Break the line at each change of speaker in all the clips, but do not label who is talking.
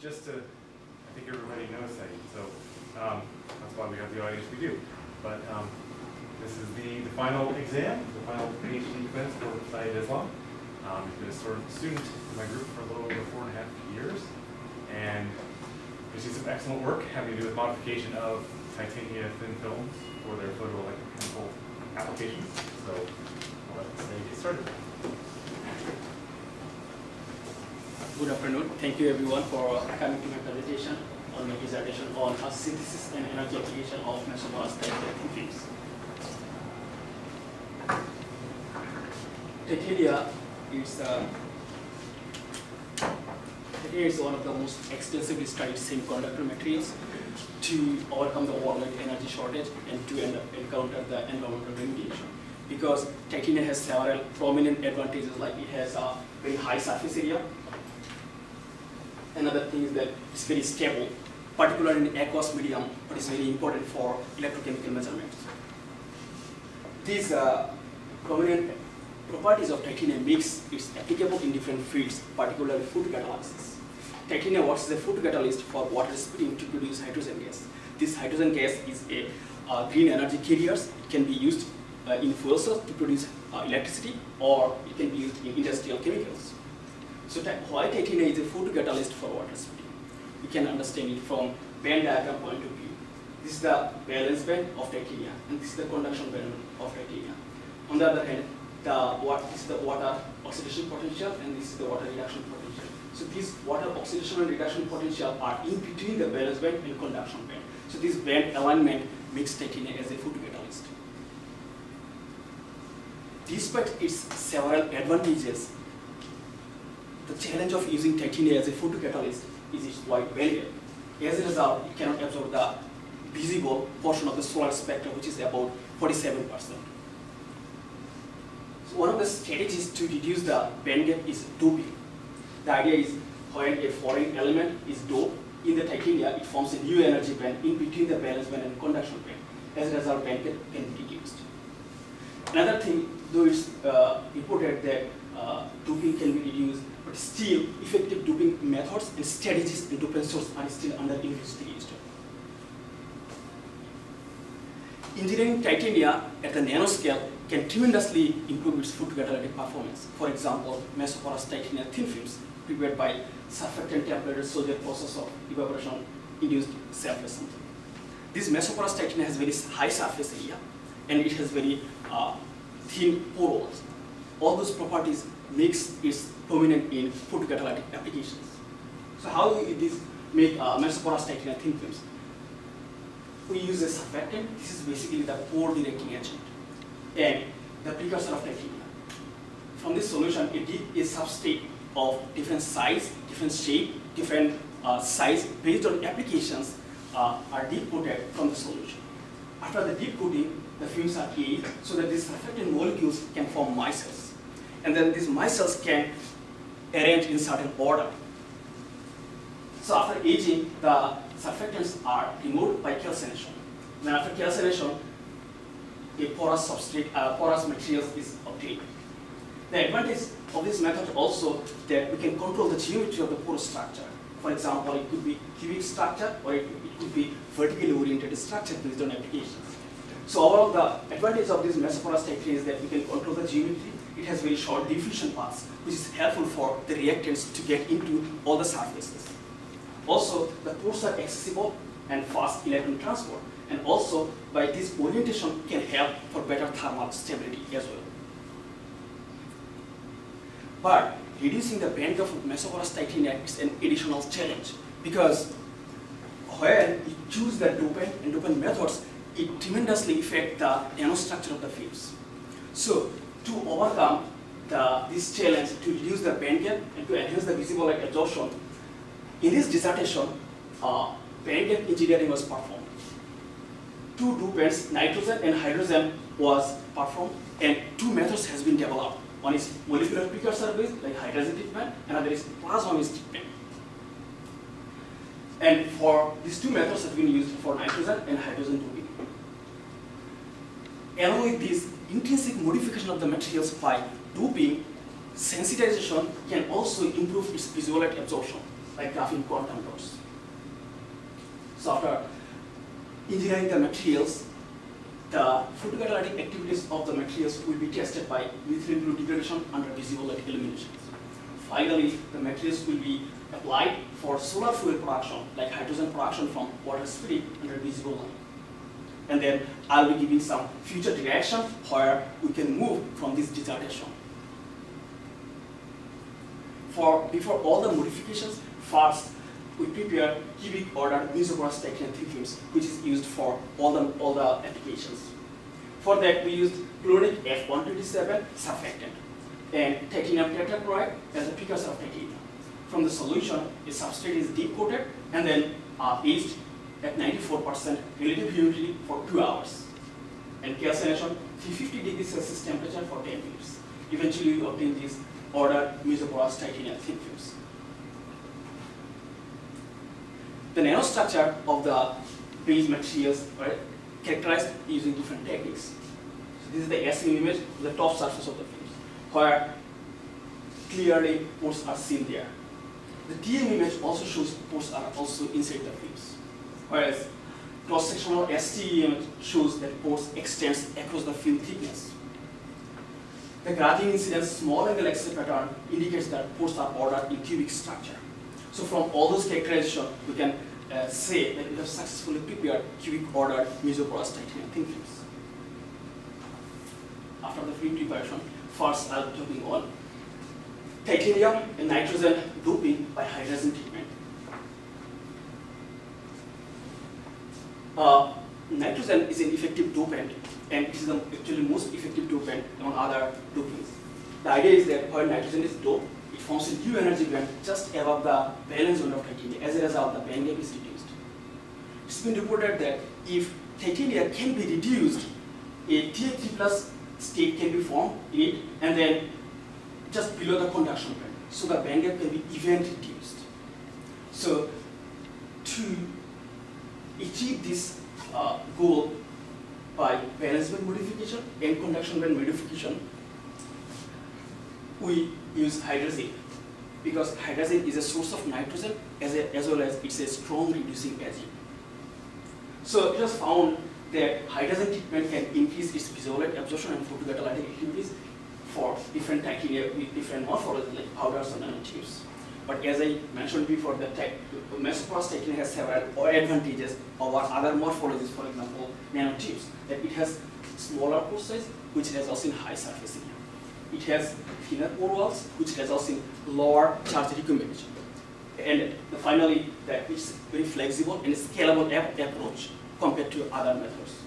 just to, I think everybody knows Syed, so um, that's why we have the audience we do. But um, this is the, the final exam, the final PhD defense for Syed Islam. Um, he's been a sort of student in my group for a little over four and a half years, and we see some excellent work having to do with modification of titania thin films for their photoelectrochemical applications. So I'll let Syed get started.
Good afternoon. Thank you everyone for coming to my presentation on my dissertation on a synthesis and energy application of mesoporous titanium films. Titania is uh, is one of the most extensively studied semiconductor materials to overcome the worldwide energy shortage and to encounter the environmental remediation. Because titanium has several prominent advantages like it has a very high surface area, Another thing is that it's very stable, particularly in aqueous medium, but it's very important for electrochemical measurements. These uh, prominent properties of titanium makes it applicable in different fields, particularly photocatalysis. Titanium works as a photocatalyst for water splitting to produce hydrogen gas. This hydrogen gas is a uh, green energy carrier. It can be used uh, in fuel cells to produce uh, electricity, or it can be used in industrial chemicals. So why titanium is a photocatalyst for water splitting? You can understand it from band diagram point of view. This is the valence band of titanium, and this is the conduction band of titanium. On the other hand, the what this is the water oxidation potential, and this is the water reduction potential. So these water oxidation and reduction potential are in between the valence band and conduction band. So this band alignment makes titanium as a photocatalyst. Despite its several advantages, the challenge of using titanium as a photocatalyst is its wide barrier. As a result, it cannot absorb the visible portion of the solar spectrum, which is about 47%. So one of the strategies to reduce the band gap is doping. The idea is when a foreign element is doped in the titanium, it forms a new energy band in between the valence band and conduction band. As a result, band gap can be reduced. Another thing, though it's uh, reported that uh, doping can be reduced, but still effective doping methods and strategies and doping source are still under investigation. Engineering titanium at the nanoscale can tremendously improve its photocatalytic performance. For example, mesoporous titanium thin films prepared by surfactant templated sol-gel process of evaporation induced self-assembly. This mesoporous titanium has very high surface area and it has very uh, thin pore walls. All those properties makes it prominent in photocatalytic applications. So how we make uh, mesoporous titanium thin films? We use a surfactant. This is basically the pore directing agent and the precursor of titanium. From this solution, it is a substrate of different size, different shape, different uh, size based on applications uh, are deep coated from the solution. After the deep coating, the films are aged so that these surfactant molecules can form micelles. And then these micelles can arrange in certain order. So after aging, the surfactants are removed by calcination. Then after calcination, a porous substrate, uh, porous materials is obtained. The advantage of this method also that we can control the geometry of the porous structure. For example, it could be cubic structure or it, it could be vertically oriented structure based on applications. So overall, the advantage of this mesoporous technique is that we can control the geometry. It has very short diffusion paths, which is helpful for the reactants to get into all the surfaces. Also, the pores are accessible and fast electron transport. And also, by this orientation can help for better thermal stability as well. But reducing the band gap of mesoporous titanium is an additional challenge because when you choose the dopant and dopant methods, it tremendously affect the nanostructure of the films. So to overcome the, this challenge to reduce the band gap and to enhance the visible light absorption, in this dissertation, uh, band gap engineering was performed. Two dopants, nitrogen and hydrogen, was performed, and two methods has been developed. One is molecular precursor based, like hydrogen treatment, another is plasma-based treatment. And for these two methods have been used for nitrogen and hydrogen. Along with this intrinsic modification of the materials by doping, sensitization can also improve its light absorption. like graphene quantum dots. So after engineering the materials, the photocatalytic activities of the materials will be tested by methylene blue degradation under visible light illumination. Finally, the materials will be applied for solar fuel production, like hydrogen production from water spirit under visible light. And then I'll be giving some future direction where we can move from this dissertation. For before all the modifications, first we prepare cubic order mesoporous titanium thin films, which is used for all the all the applications. For that, we used Pluronic F127 surfactant and titanium tetrachloride as a precursor of titanium. From the solution, the substrate is deep coated and then uh, aged at 94% relative humidity for two hours. And calcination, 350 degrees Celsius temperature for 10 minutes. Eventually, we obtain these ordered mesoporous titanium thin films. The nanostructure of the base materials are characterized using different techniques. So this is the SEM image of the top surface of the films, where clearly pores are seen there. The TEM image also shows pores are also inside the films, whereas cross-sectional STE image shows that pores extends across the film thickness. The grazing incidence small angle X-ray pattern indicates that pores are ordered in cubic structure. So from all those characterizations, we can uh, say that we have successfully prepared cubic ordered mesoporous titanium thin films. After the film preparation, first I'll be talking on titanium and nitrogen doping by hydrazine treatment. Uh, nitrogen is an effective dopant and it is the actually most effective dopant among other dopings. The idea is that when nitrogen is doped, it forms a new energy band just above the valence zone of titanium. As a result, the band gap is reduced. It's been reported that if titanium can be reduced, a Ta3 plus state can be formed in it, and then just below the conduction band. So the band gap can be even reduced. So to achieve this uh, goal by valence modification and conduction band modification, we use hydrazine because hydrazine is a source of nitrogen as, a, as well as it's a strong reducing agent. So it was found that hydrazine treatment can increase its light absorption and photocatalytic activities for different titanium with different morphologies like powders and nanotubes. But as I mentioned before, the mesoporous titanium has several advantages over other morphologies, for example, nanotubes, that it has smaller pore size, which results in high surface area. It has thinner pore walls, which results in lower charge recombination. And finally, that it's very flexible and scalable approach compared to other methods.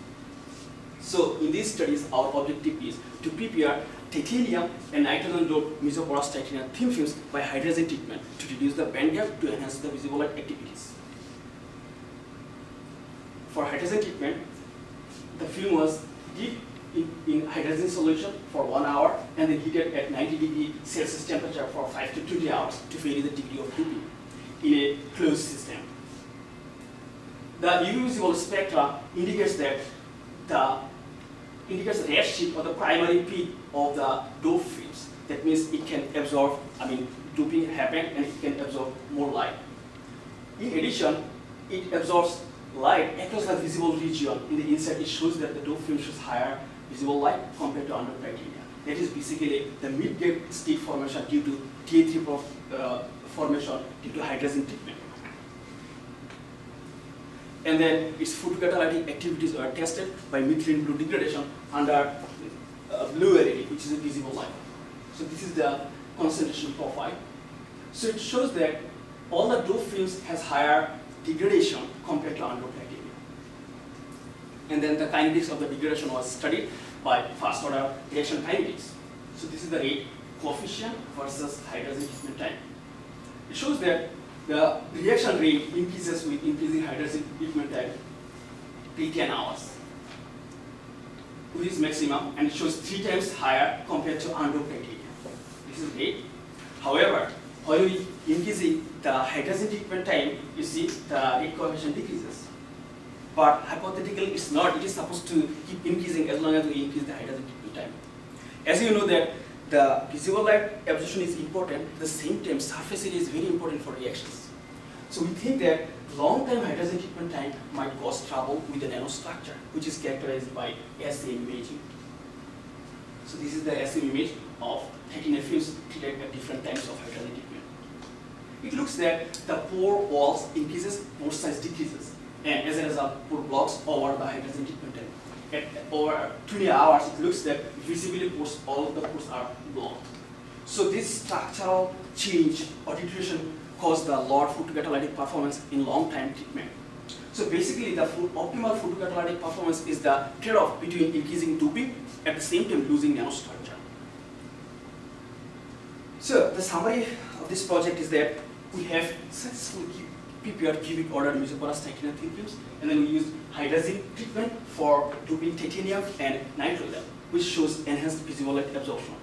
So in these studies, our objective is to prepare titanium and nitrogen doped mesoporous titanium thin films by hydrazine treatment to reduce the band gap to enhance the visible light activities. For hydrazine treatment, the film was dipped in, in hydrazine solution for one hour and then heated at 90 degree Celsius temperature for 5 to 20 hours to vary the degree of doping in a closed system. The visible spectra indicates that the indicates the redshift or the primary peak of the dope films. That means it can absorb, I mean, doping happened and it can absorb more light. In addition, it absorbs light across the visible region. In the inside, it shows that the dope film shows higher visible light compared to under titanium. That is basically the mid-gap state formation due to Ta3 uh, formation due to hydrazine treatment. And then its photocatalytic activities are tested by methylene blue degradation under uh, blue LED, which is a visible light. So this is the concentration profile. So it shows that all the dope films has higher degradation compared to under titanium. And then the kinetics of the degradation was studied by first order reaction kinetics. So this is the rate coefficient versus hydrazine treatment time. It shows that the reaction rate increases with increasing hydrazine treatment time till 10 hours with this maximum and it shows three times higher compared to undoped titanium. This is great. However, when we increasing the hydrazine treatment time, you see the rate coefficient decreases. But hypothetically, it's not. It is supposed to keep increasing as long as we increase the hydrazine treatment time. As you know that the visible light absorption is important, at the same time surface area is very important for reactions. So we think that long-term hydrazine treatment time might cause trouble with the nanostructure, which is characterized by SEM imaging. So this is the SEM image of titanium films treated at different times of hydrazine treatment. It looks that the pore walls increases, pore size decreases, and as a result, pore blocks over the hydrazine treatment time. At over 20 hours, it looks that visibly pores, all of the pores are blocked. So this structural change or deterioration cause the lower photocatalytic performance in long-time treatment. So basically, the optimal photocatalytic performance is the trade-off between increasing doping at the same time losing nanostructure. So the summary of this project is that we have successfully prepared cubic ordered mesoporous titanium thin films, and then we used hydrazine treatment for doping titanium and nitrogen, which shows enhanced visible light absorption.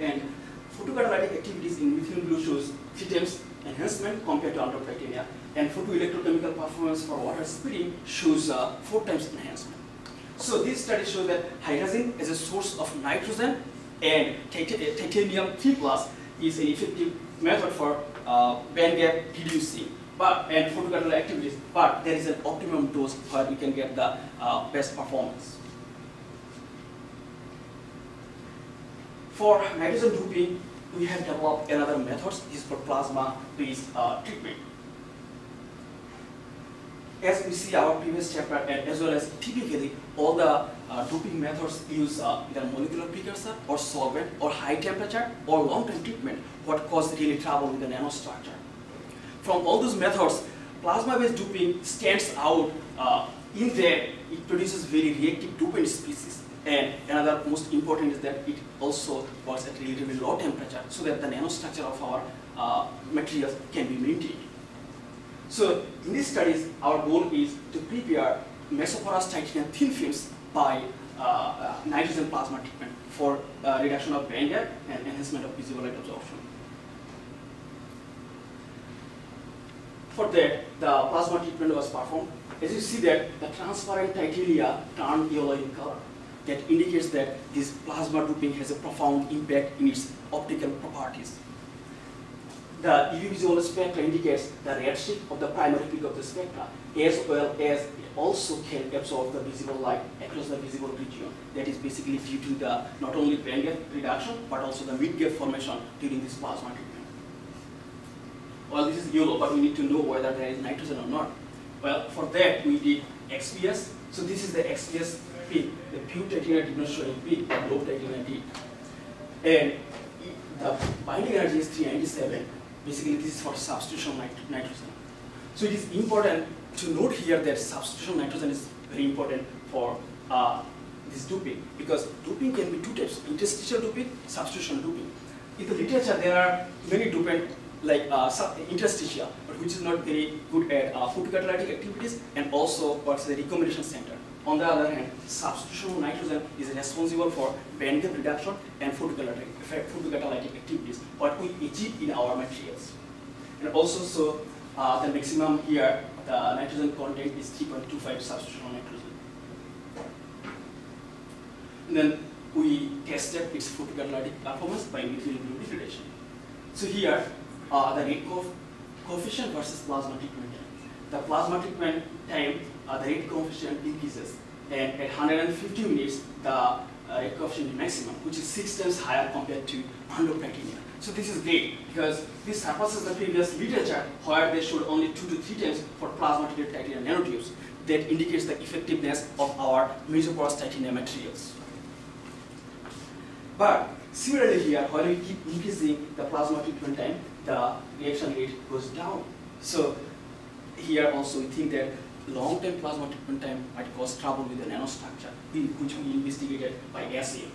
And photocatalytic activities in methylene blue shows three times enhancement compared to ultra and photoelectrochemical performance for water splitting shows uh, four times enhancement. So these studies show that hydrazine as a source of nitrogen and titanium 3 plus is an effective method for uh, band gap reducing but, and photocatalytic activities, but there is an optimum dose where we can get the uh, best performance. For nitrogen doping, we have developed another method. Is for plasma-based uh, treatment. As we see our previous chapter, and as well as typically all the uh, doping methods use uh, either molecular precursor or solvent or high temperature or long-term treatment, what cause really trouble with the nanostructure. From all those methods, plasma-based doping stands out uh, in that it produces very reactive dopant species and another most important is that it also works at relatively low temperature so that the nanostructure of our uh, materials can be maintained. So in these studies, our goal is to prepare mesoporous titanium thin films by uh, uh, nitrogen plasma treatment for uh, reduction of band gap and enhancement of visible light absorption. For that, the plasma treatment was performed. As you see that the transparent titania turned yellow in color that indicates that this plasma doping has a profound impact in its optical properties. The UV visual spectra indicates the redshift of the primary peak of the spectra, as well as it also can absorb the visible light across the visible region. That is basically due to the not only band gap reduction, but also the mid gap formation during this plasma treatment. Well, this is yellow, but we need to know whether there is nitrogen or not. Well, for that, we did XPS. So this is the XPS peak, the pure titanium did not show any peak, but low titanium did. And the binding energy is 397. Basically, this is for substitution nit nitrogen. So it is important to note here that substitution nitrogen is very important for uh, this doping because doping can be two types, interstitial doping, substitution doping. In the literature, there are many dopant like uh, interstitial, but which is not very good at uh, photocatalytic activities and also what's the recombination center. On the other hand, substitution of nitrogen is responsible for band gap reduction and photocatalytic, photocatalytic activities, what we achieve in our materials. And also, so uh, the maximum here, the nitrogen content is 3.25 substitution of nitrogen. And then we tested its photocatalytic performance by methyl blue degradation. So here, uh, the rate co coefficient versus plasma treatment time. The plasma treatment time uh, the rate coefficient increases. And at 150 minutes, the uh, rate coefficient is maximum, which is six times higher compared to endoplatinum. So this is great because this surpasses the previous literature where they showed only two to three times for plasma treated titanium nanotubes. That indicates the effectiveness of our mesoporous titanium materials. But similarly here, when we keep increasing the plasma treatment time, the reaction rate goes down. So here also we think that long-term plasma treatment time might cause trouble with the nanostructure, which we investigated by SEM.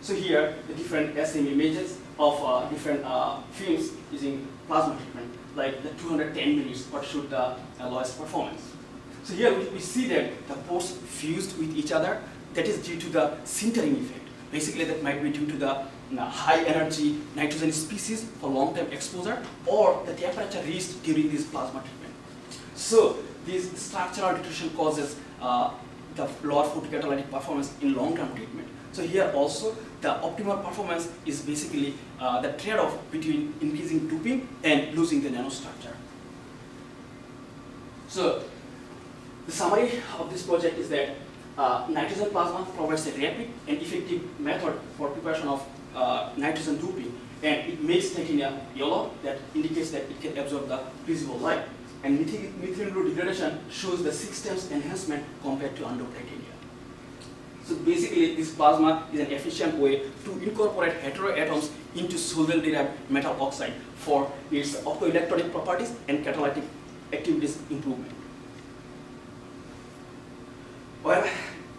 So here, the different SEM images of uh, different uh, films using plasma treatment, like the 210 minutes, what should the lowest performance. So here we, we see that the pores fused with each other. That is due to the sintering effect. Basically, that might be due to the high energy nitrogen species for long-term exposure or the temperature reached during this plasma treatment. So this structural deterioration causes uh, the lower catalytic performance in long-term treatment. So here also, the optimal performance is basically uh, the trade-off between increasing doping and losing the nanostructure. So the summary of this project is that uh, nitrogen plasma provides a rapid and effective method for preparation of uh, nitrogen doping and it makes titanium yellow that indicates that it can absorb the visible light. And methylene blue degradation shows the six times enhancement compared to undoped titanium. So basically this plasma is an efficient way to incorporate heteroatoms into solvent-derived metal oxide for its optoelectronic properties and catalytic activities improvement. Well,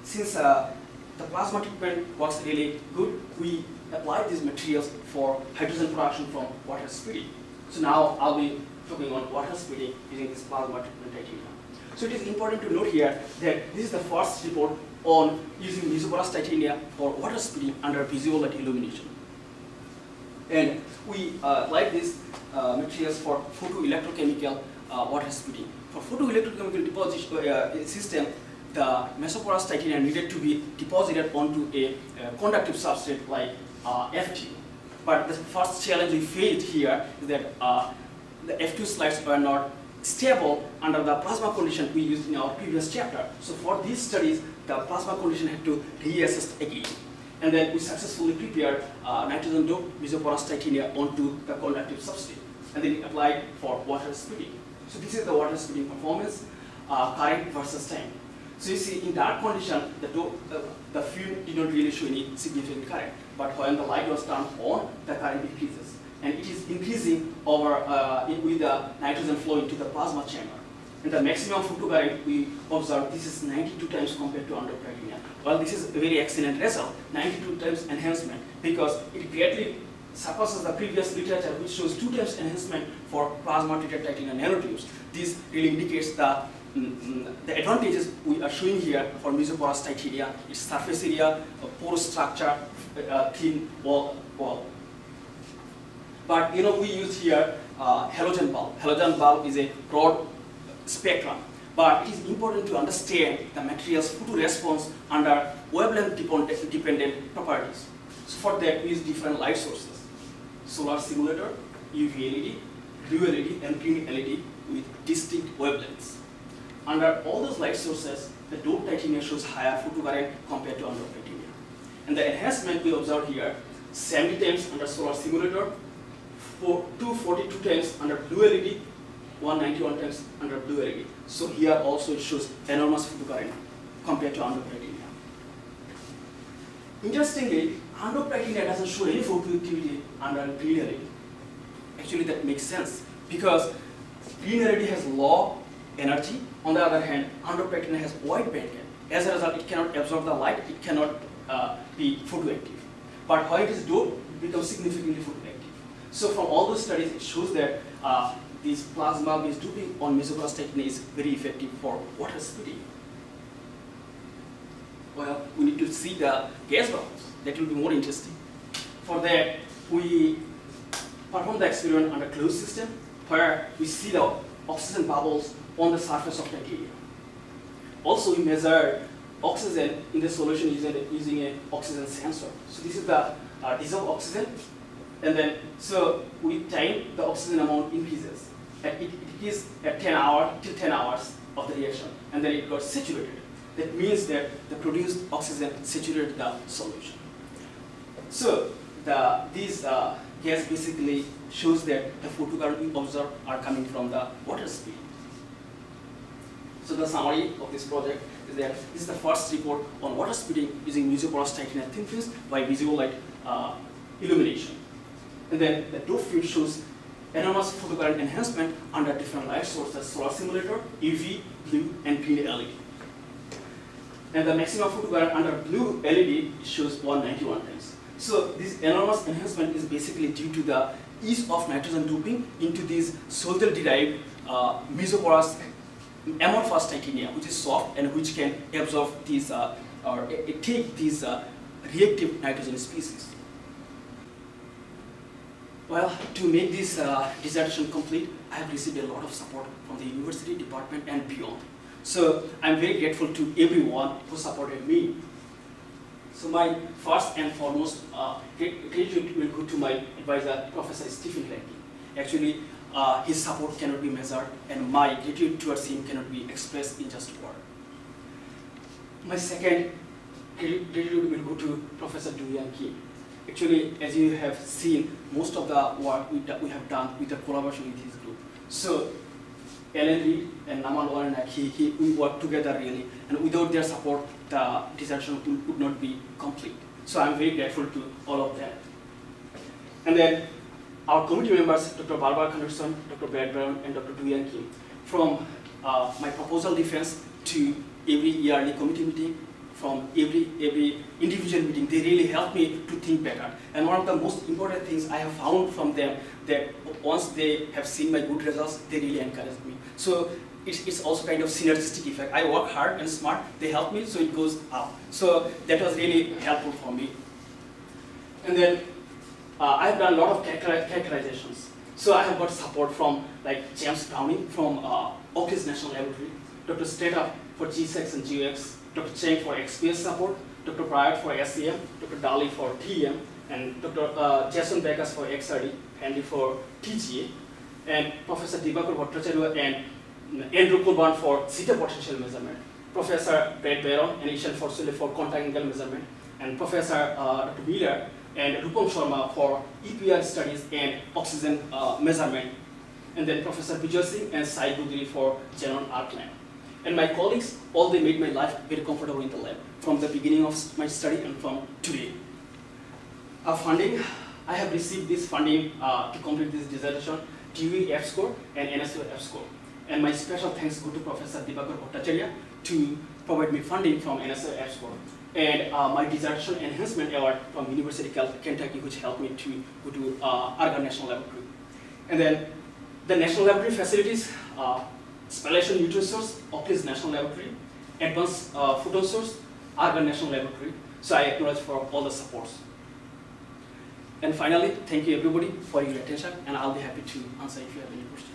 since uh, the plasma treatment works really good, we apply these materials for hydrogen production from water splitting. So now I'll be talking on water splitting using this plasma treatment titanium. So it is important to note here that this is the first report on using mesoporous titanium for water splitting under visible light illumination. And we uh, like these uh, materials for photoelectrochemical uh, water splitting. For photoelectrochemical deposition uh, system, the mesoporous titanium needed to be deposited onto a conductive substrate like uh, FTO. But the first challenge we faced here is that uh, the FTO slides were not stable under the plasma condition we used in our previous chapter. So for these studies, the plasma condition had to reassess again. And then we successfully prepared uh, nitrogen doped mesoporous titania onto the conductive substrate. And then applied for water splitting. So this is the water splitting performance, uh, current versus time. So you see, in that condition, the, do, uh, the film did not really show any significant current. But when the light was turned on, the current increases. And it is increasing over uh, with the nitrogen flow into the plasma chamber. And the maximum photocurrent we observe, this is 92 times compared to undoped titanium. Well, this is a very excellent result, 92 times enhancement, because it greatly surpasses the previous literature, which shows two times enhancement for plasma-treated titanium nanotubes. This really indicates the Mm, the advantages we are showing here for mesoporous titanium is surface area, porous structure, uh, thin wall, wall. But you know, we use here uh, halogen bulb. Halogen bulb is a broad spectrum, but it is important to understand the material's photoresponse under wavelength dependent properties. So for that, we use different light sources. Solar simulator, UV LED, blue LED, and green LED with distinct wavelengths. Under all those light sources, the doped titanium shows higher photocurrent compared to undoped titanium. And the enhancement we observe here, 70 times under solar simulator, 242 times under blue LED, 191 times under blue LED. So here also it shows enormous photocurrent compared to undoped titanium. Interestingly, undoped titanium doesn't show any photoactivity under green LED. Actually, that makes sense because green LED has low energy. On the other hand, under undoped has wide band gap. As a result, it cannot absorb the light, it cannot uh, be photoactive. But when it is doped, it becomes significantly photoactive. So from all those studies, it shows that uh, this plasma-based doping on mesoporous titanium is very effective for water splitting. Well, we need to see the gas bubbles. That will be more interesting. For that, we perform the experiment under closed system, where we see the oxygen bubbles on the surface of the titanium. Also, we measure oxygen in the solution using, using an oxygen sensor. So this is the uh, dissolved oxygen. And then, so with time, the oxygen amount increases. And it, it is at 10 hours, till 10 hours of the reaction. And then it got saturated. That means that the produced oxygen saturated the solution. So the, these uh, gas basically shows that the photocurrent we observe are coming from the water speed. So the summary of this project is that this is the first report on water splitting using mesoporous titanium thin films by visible light uh, illumination. And then the dope field shows enormous photocurrent enhancement under different light sources, solar simulator, UV, blue, and green LED. And the maximum photocurrent under blue LED shows 191 times. So this enormous enhancement is basically due to the ease of nitrogen doping into these solder-derived uh, mesoporous amorphous titanium, which is soft and which can absorb these uh, or take these uh, reactive nitrogen species. Well, to make this uh, dissertation complete, I have received a lot of support from the university department and beyond. So I'm very grateful to everyone who supported me. So my first and foremost uh, gratitude will go to my advisor, Professor Stephen Rankin. Actually, uh, his support cannot be measured, and my gratitude towards him cannot be expressed in just word. My second gratitude will go to Professor Doo Young Kim. Actually, as you have seen, most of the work we, we have done with the collaboration with his group. So, Ellen Reed and Naman Waranak, he, he, we work together really, and without their support, the dissertation would, would not be complete. So I'm very grateful to all of them. And then our committee members, Dr. Barbara Henderson, Dr. Brad Brown, and Dr. Doo Young Kim, from uh, my proposal defense to every yearly committee meeting, from every every individual meeting, they really help me to think better. And one of the most important things I have found from them that once they have seen my good results, they really encourage me. So it's, it's also kind of synergistic effect. I work hard and smart, they help me, so it goes up. So that was really helpful for me. And then uh, I've done a lot of characterizations. So I have got support from like James Browning from uh, Oak Ridge National Laboratory, Dr. Strata for GSEX and GX, Dr. Cheng for XPS support, Dr. Bryant for SEM, Dr. Dali for TEM, and Dr. Uh, Jason Beckers for XRD, Andy for TGA, and Professor Dibakar Bhattacharyya and Andrew Kurban for zeta potential measurement, Professor Brad Berron and Ishan Forsule for contact angle measurement, and Professor uh, Dr. Miller and Rupam Sharma for EPR studies and oxygen uh, measurement, and then Professor Vijay Singh and Sai Gudri for Xenon Arc Lab. And my colleagues, all they made my life very comfortable in the lab from the beginning of my study and from today. Uh, funding, I have received this funding uh, to complete this dissertation, TUE F score and NSO F score. And my special thanks go to Professor Dibakar Bhattacharyya to provide me funding from NSO F score. And uh, my dissertation enhancement award from University of Kentucky, which helped me to go to uh, Argonne National Laboratory. And then the national laboratory facilities, Spallation Neutron Source, Oak Ridge National Laboratory, Advanced uh, Photon Source, Argonne National Laboratory. So I acknowledge for all the supports. And finally, thank you everybody for your attention, and I'll be happy to answer if you have any questions.